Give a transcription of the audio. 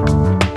Bye.